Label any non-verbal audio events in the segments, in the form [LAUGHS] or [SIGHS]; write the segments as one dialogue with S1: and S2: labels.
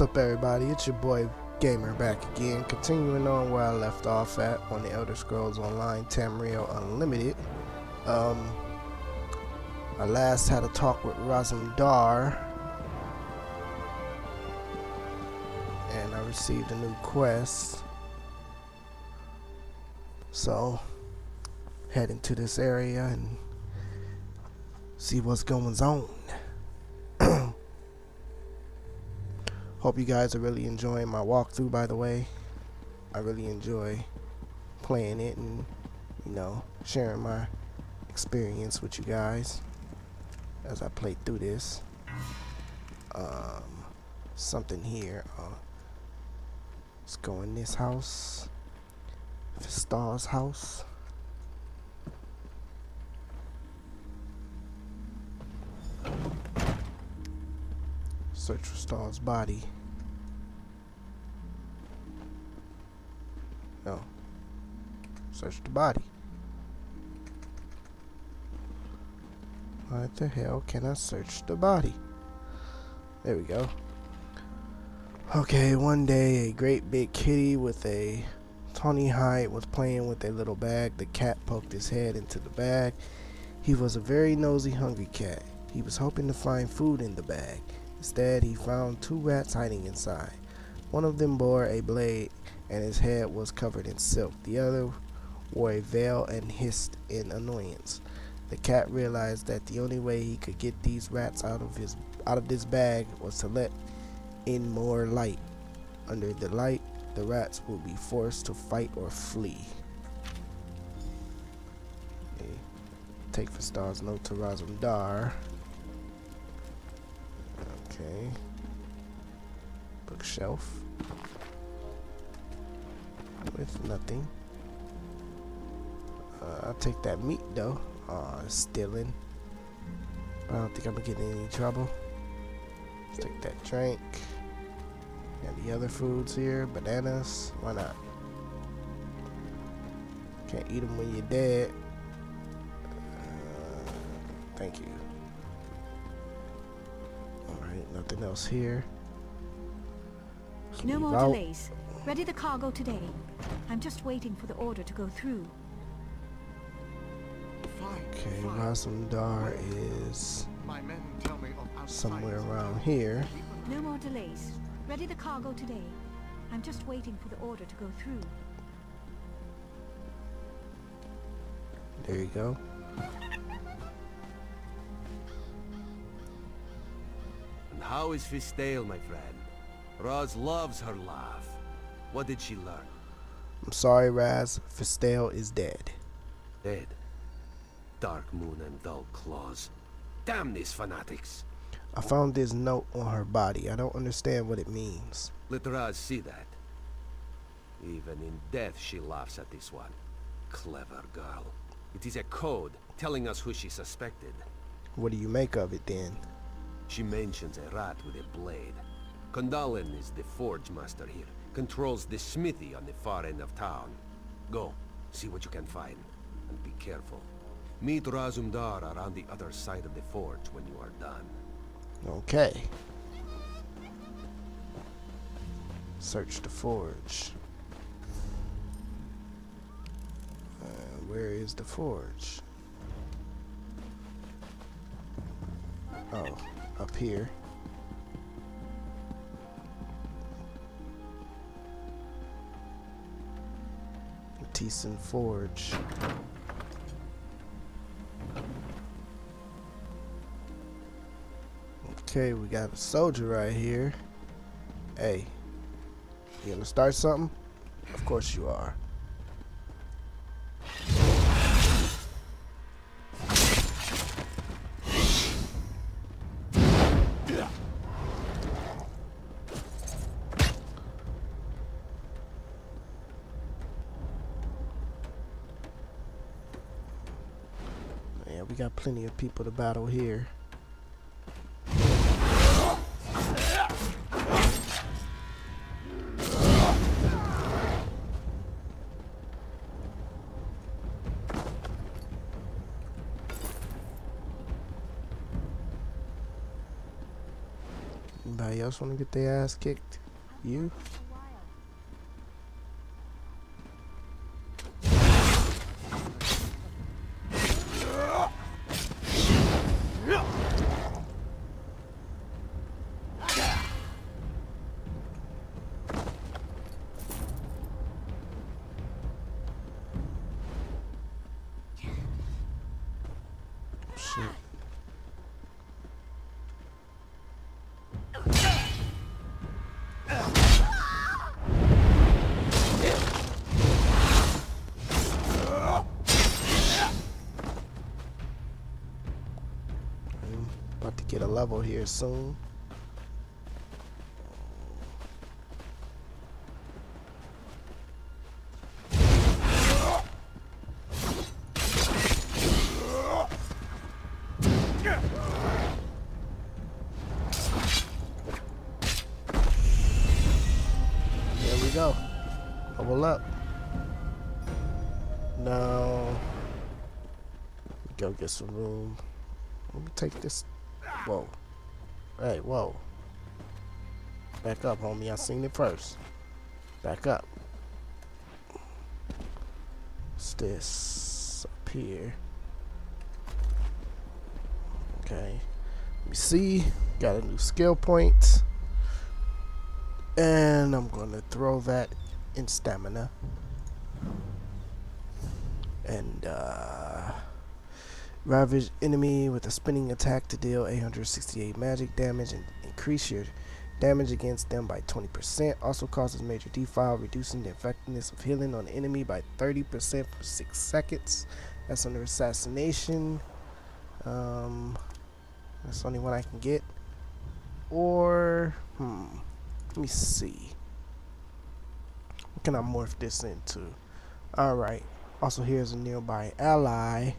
S1: What's up, everybody? It's your boy Gamer back again, continuing on where I left off at on the Elder Scrolls Online Tamriel Unlimited. Um, I last had a talk with Razum-Dar, and I received a new quest. So, heading to this area and see what's going on. Hope you guys are really enjoying my walkthrough, by the way. I really enjoy playing it and, you know, sharing my experience with you guys as I play through this. Um, something here. Uh, let's go in this house. Star's house. Search Star's body. No. Search the body. What the hell can I search the body? There we go. Okay, one day a great big kitty with a tawny hide was playing with a little bag. The cat poked his head into the bag. He was a very nosy, hungry cat. He was hoping to find food in the bag. Instead, he found two rats hiding inside. One of them bore a blade and his head was covered in silk. The other wore a veil and hissed in annoyance. The cat realized that the only way he could get these rats out of his out of this bag was to let in more light. Under the light, the rats would be forced to fight or flee. Okay. Take for Star's note to Razum-Dar. Okay. Bookshelf. With nothing. Uh, I'll take that meat though. Aw, stealing. I don't think I'm gonna get in any trouble. Let's take that drink. And the other foods here, bananas. Why not? Can't eat them when you're dead. Uh, thank you. Alright, nothing else here.
S2: No more
S1: out.
S2: delays. Ready the cargo today. I'm just waiting for the order to go through.
S1: Okay,
S3: fine.
S1: Is
S3: My men tell me of
S1: somewhere around here.
S2: No more delays. Ready the cargo today. I'm just waiting for the order to go through.
S1: There you go.
S4: How is Fistalle, my friend? Raz loves her laugh. What did she learn?
S1: I'm sorry, Raz. Fistalle is dead.
S4: Dead. Dark moon and dull claws. Damn these fanatics.
S1: I found this note on her body. I don't understand what it means.
S4: Let Raz see that. Even in death she laughs at this one. Clever girl. It is a code telling us who she suspected.
S1: What do you make of it then?
S4: She mentions a rat with a blade. Condolin is the forge master here. Controls the smithy on the far end of town. Go, see what you can find. And be careful. Meet Razum-Dar around the other side of the forge when you are done.
S1: Okay. Search the forge. Uh, where is the forge? Oh, up here. Thiessen Forge. Okay, we got a soldier right here. Hey, you gonna start something? Of course you are. People to battle here. Anybody else want to get their ass kicked? You? Level here soon. Some room. Let me take this. Whoa. Hey, whoa. Back up, homie. I seen it first. Back up. What's this up here? Okay. Let me see. Got a new skill point. And I'm going to throw that in stamina. And, uh. Ravage enemy with a spinning attack to deal 868 magic damage and increase your damage against them by 20%. Also causes major defile, reducing the effectiveness of healing on the enemy by 30% for 6 seconds. That's under assassination. Um, that's the only one I can get. Or, hmm, let me see. What can I morph this into? Alright. Also, here's a nearby ally.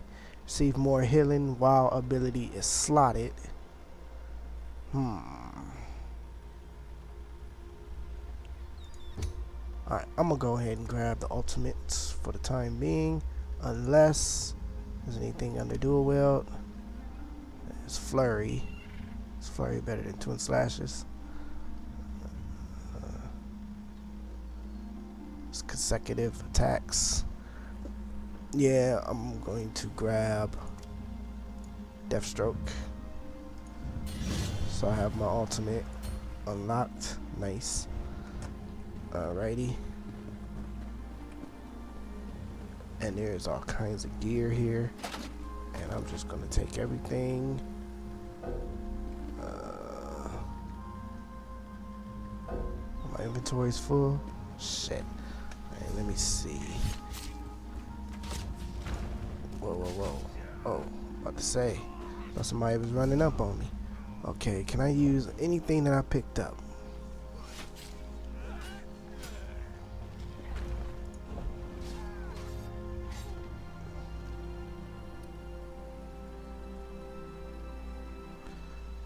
S1: Receive more healing while ability is slotted. Hmm. Alright, I'm gonna go ahead and grab the ultimates for the time being. Unless there's anything under dual wield. It's flurry. It's flurry better than twin slashes? Uh, it's consecutive attacks. Yeah, I'm going to grab Deathstroke. So I have my ultimate unlocked. Nice. Alrighty. And there's all kinds of gear here. And I'm just gonna take everything. Uh, my inventory's full. Shit. Alright, let me see. Whoa. Oh, about to say. Thought somebody was running up on me. Okay, can I use anything that I picked up?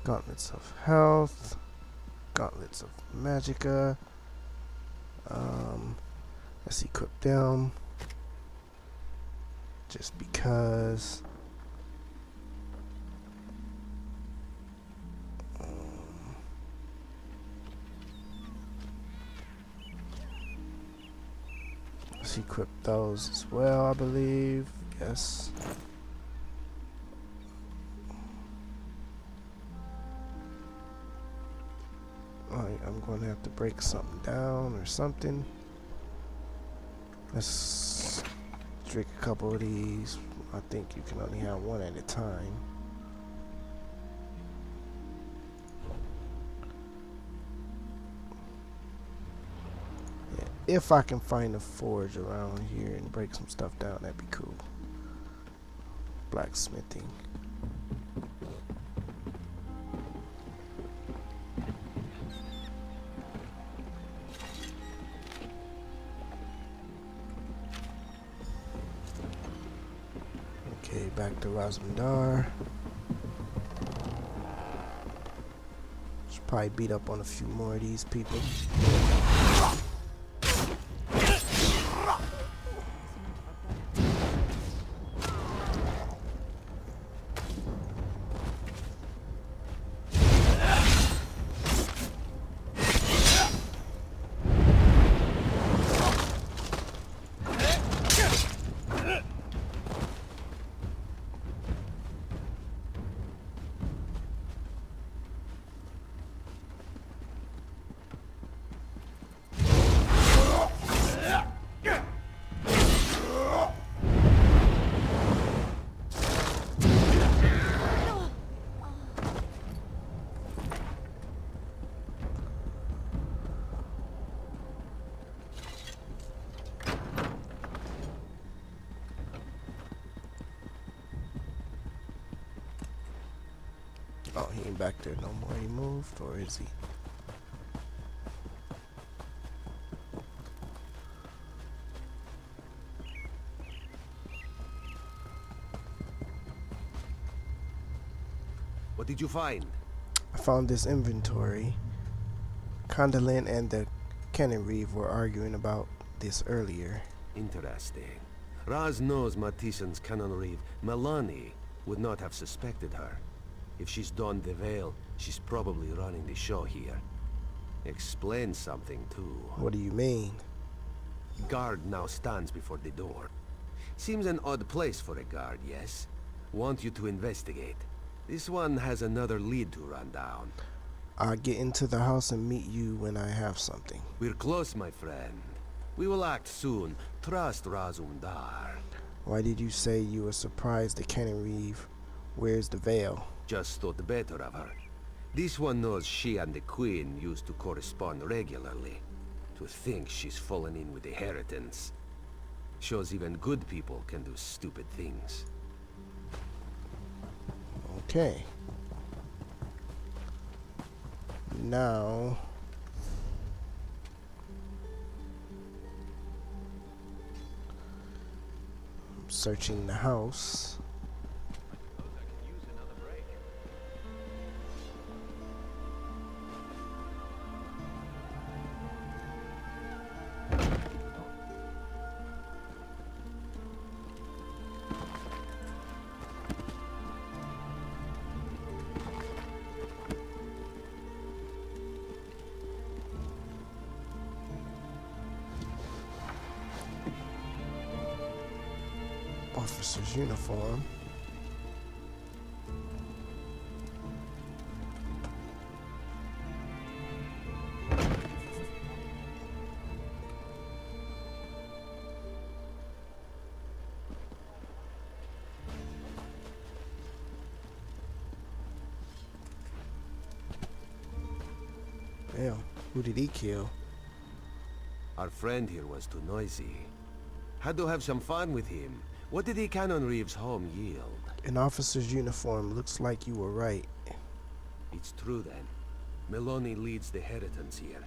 S1: Gauntlets of Health. Gauntlets of Magica. Um, let's equip them just because. Let's equip those as well I believe. Yes. Alright, I'm going to have to break something down or something. Let's drink a couple of these. I think you can only have one at a time. Yeah, if I can find a forge around here and break some stuff down, that'd be cool. Blacksmithing. To. Should probably beat up on a few more of these people. There no more. He moved, or is he?
S4: What did you find?
S1: I found this inventory. Condolin and the Canonreeve were arguing about this earlier.
S4: Interesting. Raz knows Matissan's Cannon Reeve. Malanie would not have suspected her. If she's donned the veil, she's probably running the show here. Explains something, too.
S1: What do you mean?
S4: Guard now stands before the door. Seems an odd place for a guard, yes? Want you to investigate. This one has another lead to run down.
S1: I'll get into the house and meet you when I have something.
S4: We're close, my friend. We will act soon. Trust Razum-Dar.
S1: Why did you say you were surprised the Canonreeve wears the veil?
S4: Just thought better of her. This one knows she and the Queen used to correspond regularly. To think she's fallen in with the inheritance. Shows even good people can do stupid things.
S1: Okay. Now... I'm searching the house. Uniform. Damn, who did he kill?
S4: Our friend here was too noisy. Had to have some fun with him. What did the Canonreeve's home yield?
S1: An officer's uniform. Looks like you were right.
S4: It's true then. Malanie leads the inheritance here.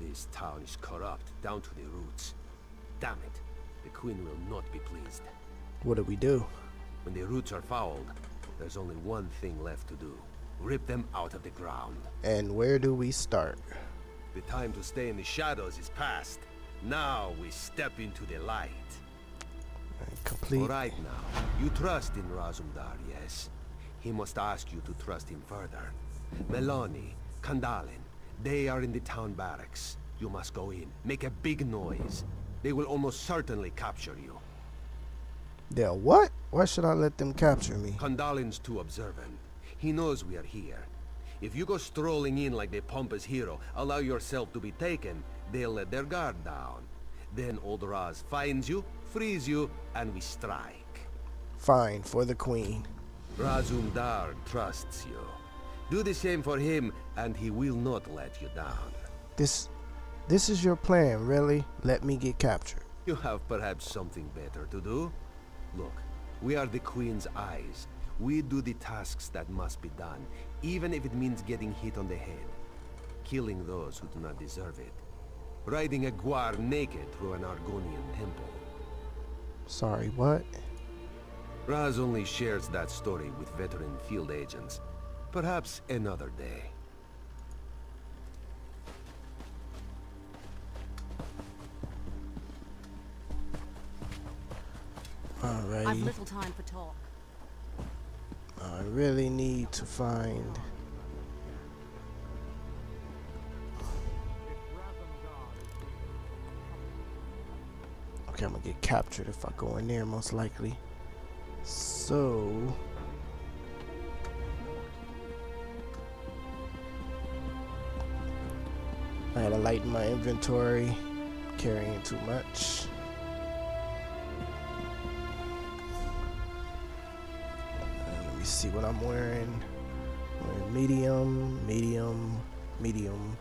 S4: This town is corrupt down to the roots. Damn it. The Queen will not be pleased.
S1: What do we do?
S4: When the roots are fouled, there's only one thing left to do. Rip them out of the ground.
S1: And where do we start?
S4: The time to stay in the shadows is past. Now we step into the light.
S1: Complete.
S4: All right now. You trust in Razum-Dar, yes? He must ask you to trust him further. Malanie, Condolin, they are in the town barracks. You must go in. Make a big noise. They will almost certainly capture you.
S1: They'll what? Why should I let them capture me?
S4: Condolin's too observant. He knows we are here. If you go strolling in like the pompous hero, allow yourself to be taken, they'll let their guard down. Then old Raz finds you, frees you, and we strike.
S1: Fine, for the queen.
S4: Razum-Dar trusts you. Do the same for him, and he will not let you down.
S1: This this is your plan, really? Let me get captured.
S4: You have perhaps something better to do? Look, we are the Queen's eyes. We do the tasks that must be done, even if it means getting hit on the head. Killing those who do not deserve it. Riding a guar naked through an Argonian temple.
S1: Sorry, what?
S4: Raz only shares that story with veteran field agents. Perhaps another day.
S2: I've little time for talk.
S1: I really need to find. Okay, I'm gonna get captured if I go in there, most likely. So. I to lighten my inventory, carrying too much. Uh, let me see what I'm wearing. Wearing medium, medium, medium,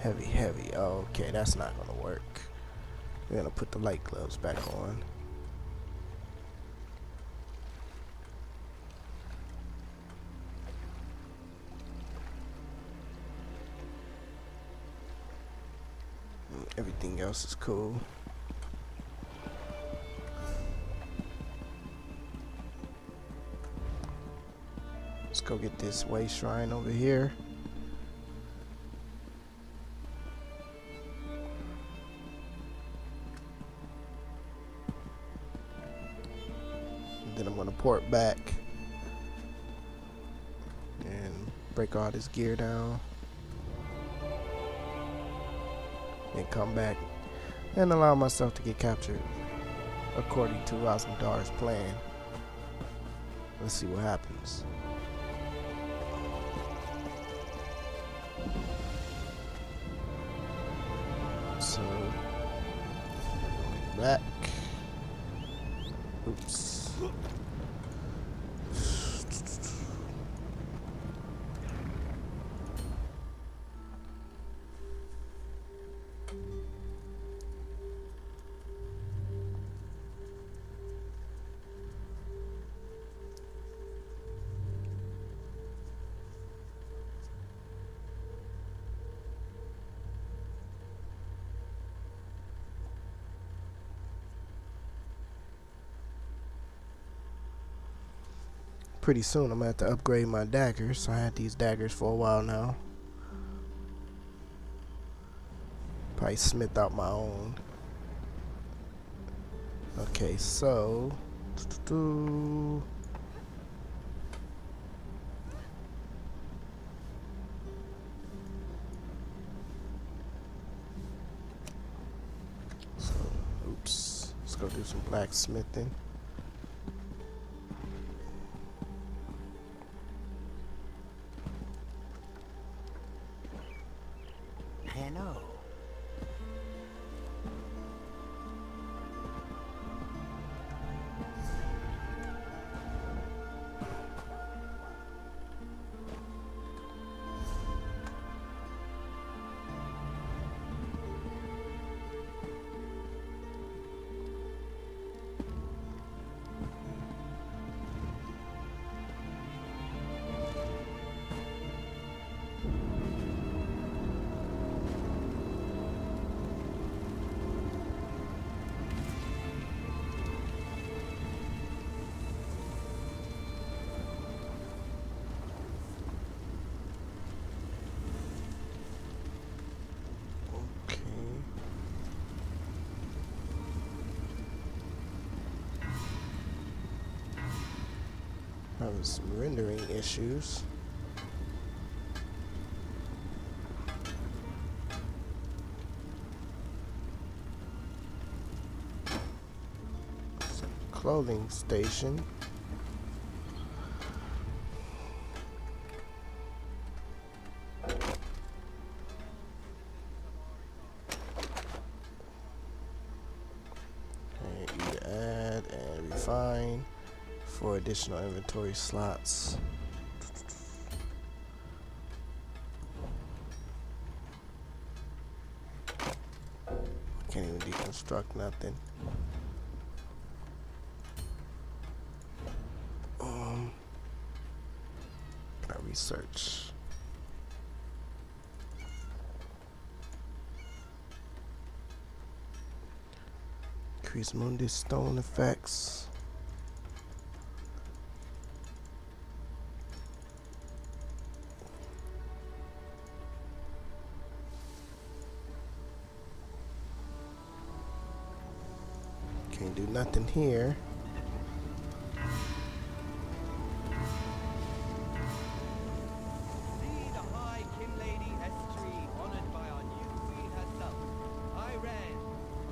S1: heavy, heavy. Okay, that's not gonna work. We're gonna put the light gloves back on. Everything else is cool. Let's go get this way shrine over here. Back and break all this gear down. And come back and allow myself to get captured according to Razum-Dar's plan. Let's see what happens. So, back. Oops. Pretty soon I'm gonna have to upgrade my daggers. I had these daggers for a while now. Probably smith out my own. Okay, so So, oops. Let's go do some blacksmithing. Having some rendering issues. Some Clothing station. Additional inventory slots. Can't even deconstruct nothing. Um, I research. Increase Mundus stone effects.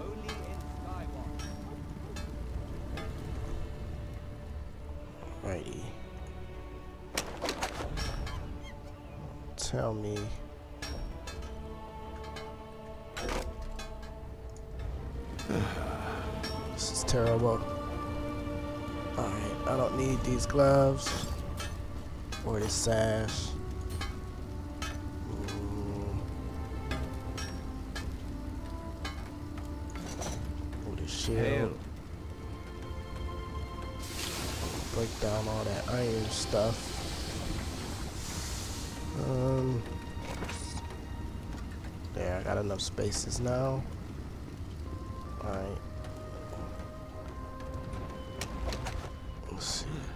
S5: Only in Skywalk.
S1: Righty. Tell me. Gloves. Or this sash. Mm. Or this shield. break down all that iron stuff. Um, there, I got enough spaces now. Alright.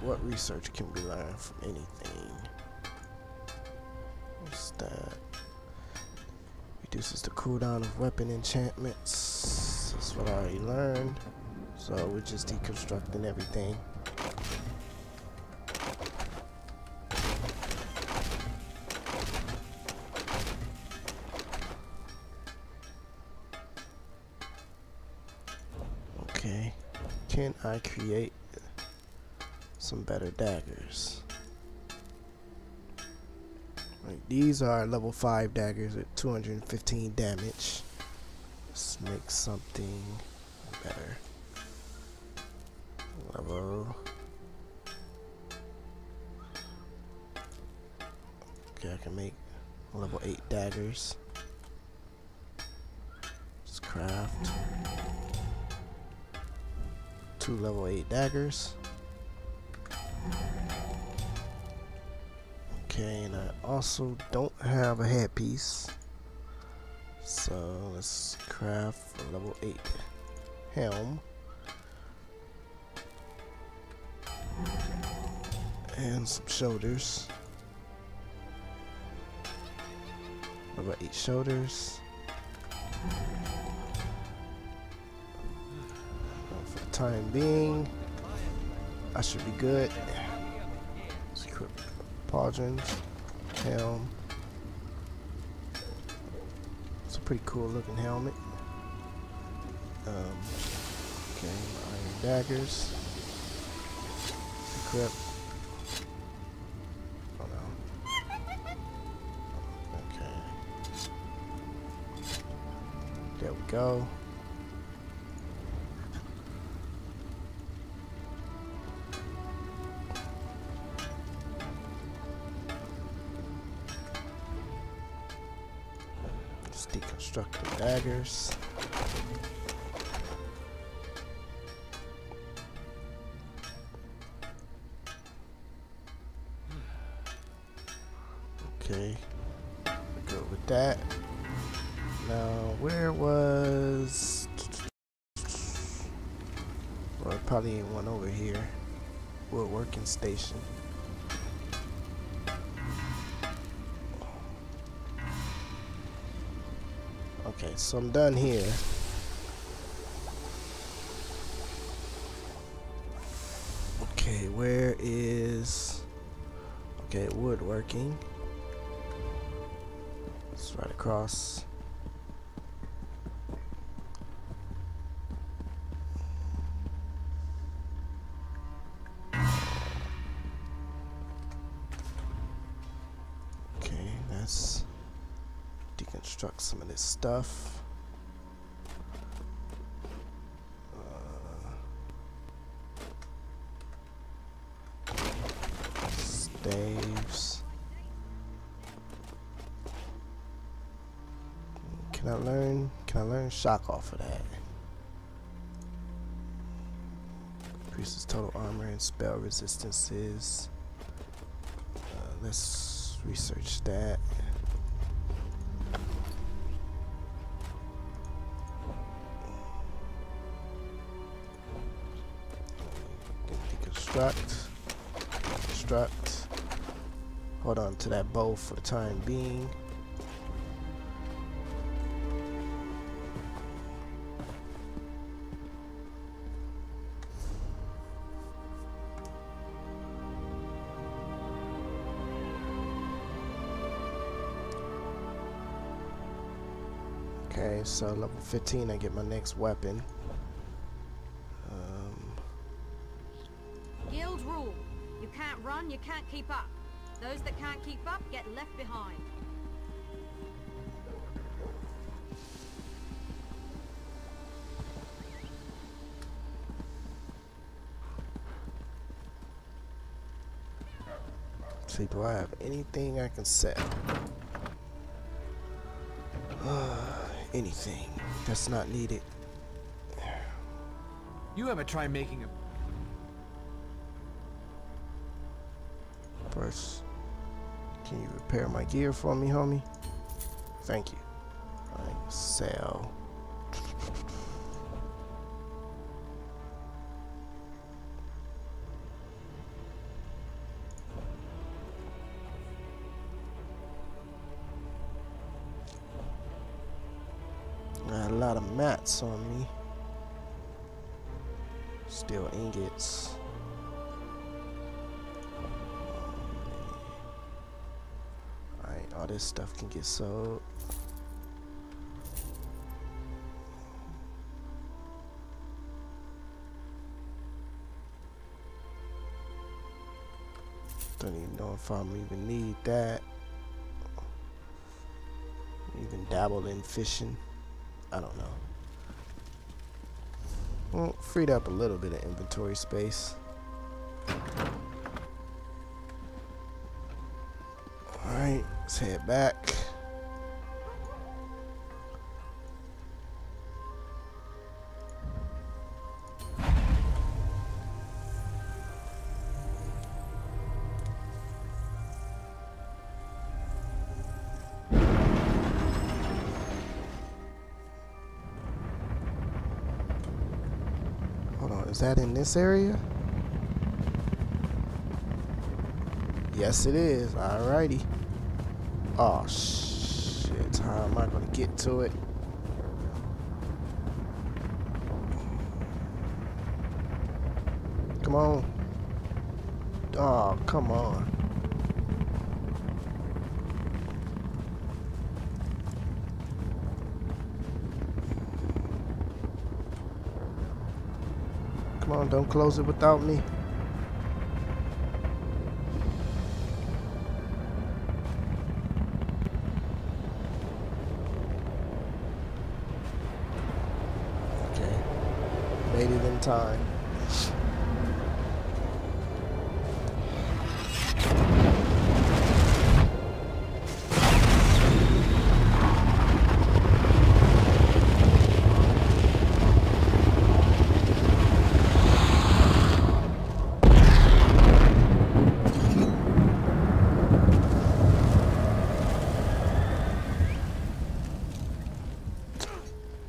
S1: What research can we learn from anything? What's that? Reduces the cooldown of weapon enchantments. That's what I already learned. So we're just deconstructing everything. Okay. Can I create some better daggers? These are level 5 daggers at 215 damage. Let's make something better. Level. Okay, I can make level 8 daggers. Let's craft two level 8 daggers. Okay, and I also don't have a headpiece. So let's craft a level 8 helm. And some shoulders. Level 8 shoulders. Uh, For the time being, I should be good. Pauldrons, helm. It's a pretty cool looking helmet. Um, okay, iron daggers. Equip. Oh no. Okay. There we go. The. Okay, good with that. Now, where was? Well, probably ain't one over here. Woodworking station. Okay, so I'm done here. Okay, where is... Okay, woodworking. It's right across. Stuff. Staves. Can I learn? Can I learn shock off of that? Increases total armor and spell resistances. Uh, let's research that. Deconstruct. Deconstruct. Hold on to that bow for the time being. Okay, so level 15, I get my next weapon.
S6: Can't can't keep up. Those that can't keep up get left behind.
S1: see, do I have anything I can sell? [SIGHS] anything that's not needed.
S7: You ever try making a
S1: Can you repair my gear for me, homie? Thank you. Alright, sell. Got a lot of mats on me. Still ingots. This stuff can get sold. Don't even know if I'm even need that. Even dabbled in fishing. I don't know. Well, freed up a little bit of inventory space. Let's head back. Hold on, is that in this area? Yes, it is. Alrighty. Oh, shit. How am I going to get to it? Come on. Oh, come on. Come on, don't close it without me. Time.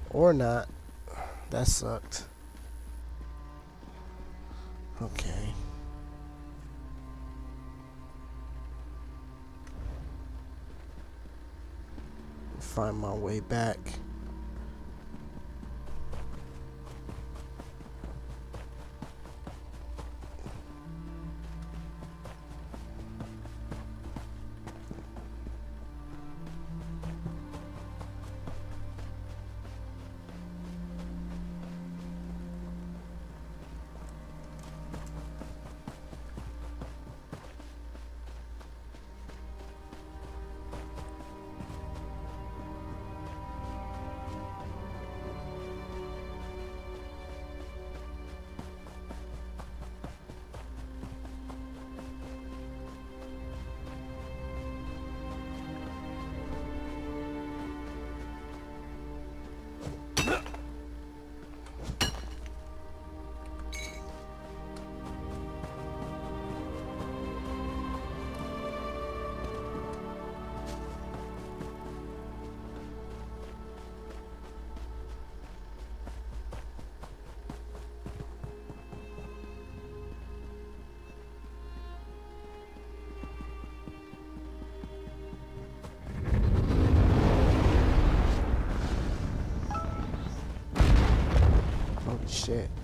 S1: Or not. That sucked. Find my way back. Shit.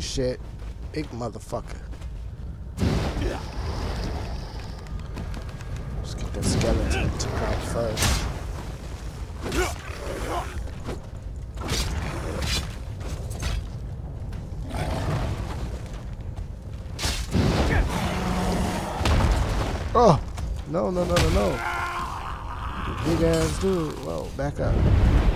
S1: Holy shit. Big motherfucker. Let's get that skeleton took out first. Oh! No, no, no, no, no. Big ass dude. Whoa, back up.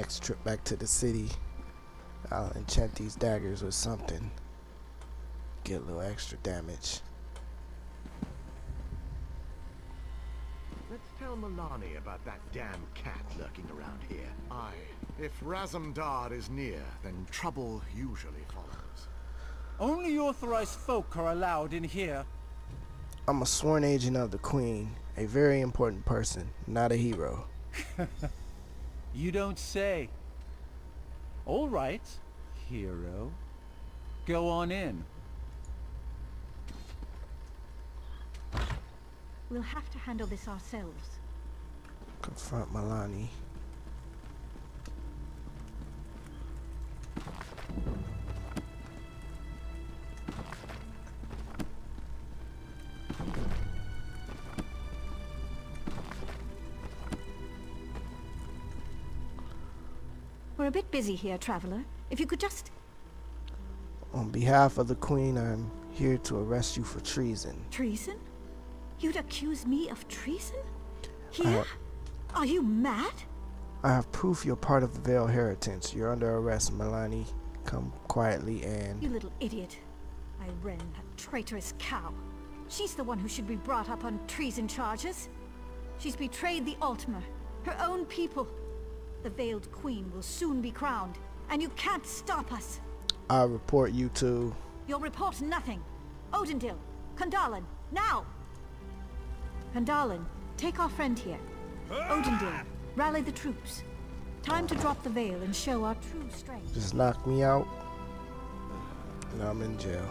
S1: Next trip back to the city, I'll enchant these daggers with something. Get a little extra damage.
S3: Let's tell Malanie about that damn cat lurking around here. Aye. If Razum-Dar is near, then trouble usually follows.
S7: Only authorized folk are allowed in here.
S1: I'm a sworn agent of the Queen, a very important person, not a hero. [LAUGHS]
S7: You don't say. All right, hero. Go on in.
S2: We'll have to handle this ourselves.
S1: Confront
S2: Malanie. A bit busy here, Traveler. If you could just...
S1: On behalf of the Queen, I'm here to arrest you for treason.
S2: Treason? You'd accuse me of treason?
S1: Uh,
S2: Here? Are you mad?
S1: I have proof you're part of the Veiled Heritance. You're under arrest, Malanie. Come quietly and...
S2: You little idiot. Ayrenn, that traitorous cow. She's the one who should be brought up on treason charges. She's betrayed the Altmer, her own people. The Veiled Queen will soon be crowned, and you can't stop us.
S1: I report you to...
S2: You'll report nothing. Odindil, Condolin, now! Condolin, take our friend here. Odindil, rally the troops. Time to drop the veil and show our true strength.
S1: Just knock me out. And I'm in jail.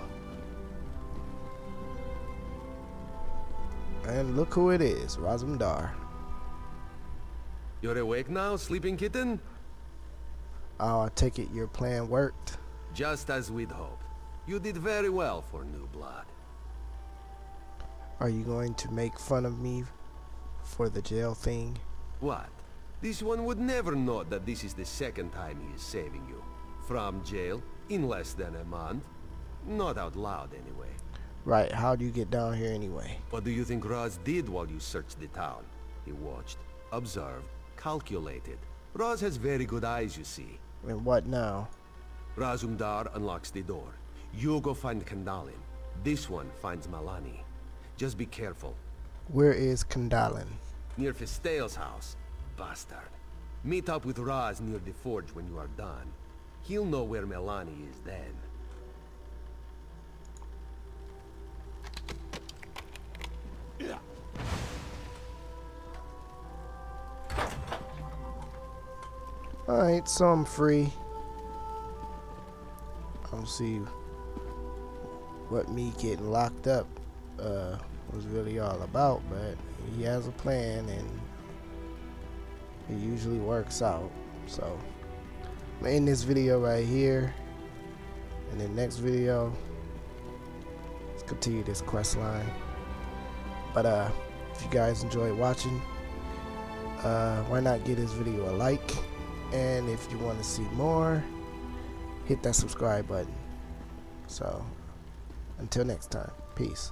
S1: And look who it is, Razum-Dar.
S4: You're awake now, sleeping kitten?
S1: Oh, I take it your plan worked.
S4: Just as we'd hoped. You did very well for new blood.
S1: Are you going to make fun of me for the jail thing?
S4: What? This one would never know that this is the second time he is saving you. From jail, in less than a month. Not out loud, anyway.
S1: Right, how do you get down here anyway?
S4: What do you think Raz did while you searched the town? He watched, observed, calculated. Raz has very good eyes, you see.
S1: And what now?
S4: Razum-Dar unlocks the door. You go find Condolin. This one finds Malanie. Just be careful.
S1: Where is Condolin?
S4: Near Fistalle's house. Bastard. Meet up with Raz near the forge when you are done. He'll know where Malanie is then.
S1: Alright, so I'm free. I'll see what me getting locked up uh, was really all about, but he has a plan and it usually works out. So I'm gonna this video right here. And the next video, let's continue this quest line. But uh, if you guys enjoyed watching, uh, why not give this video a like? And if you want to see more, hit that subscribe button. So, until next time, peace.